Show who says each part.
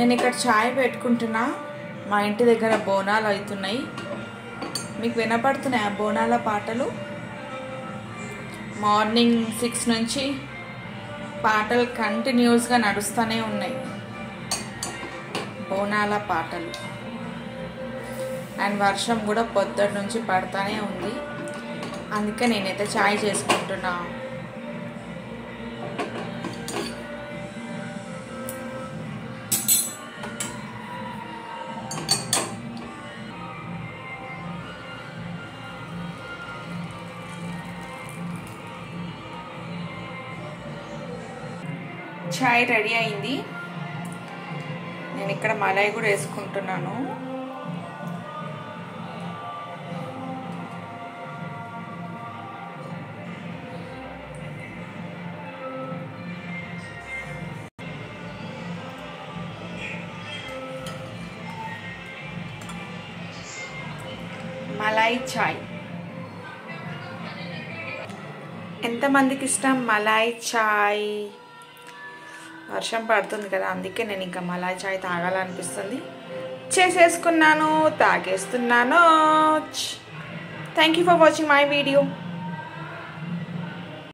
Speaker 1: నేను ఇక్కడ ఛాయ్ పెట్టుకుంటున్నా. మా ఇంటి దగ్గర బోనాలు అవుతున్నాయి. మీకు వినపడుతున్నాయి ఆ బోనాల పాటలు? మార్నింగ్ సిక్స్ నుంచి పాటలు కంటిన్యూస్గా నడుస్తూనే ఉన్నాయి. బోనాల పాటలు. అండ్ వర్షం కూడా పొద్దుటి నుంచి పడుతూనే ఉంది. అందుకే నేనైతే ఛాయ్ చేసుకుంటున్నా. చాయ్ రెడీ అయింది. నేను ఇక్కడ మలాయి కూడా వేసుకుంటున్నాను. మలాయి చాయ్. ఎంతమందికి ఇష్టం మలాయి చాయ్? వర్షం పడుతుంది కదా అందుకే నేను ఇంకా మలాయి చాయ్ తాగాలనిపిస్తుంది. చేసేసుకున్నాను తాగేస్తున్నాను. Thank you for watching my video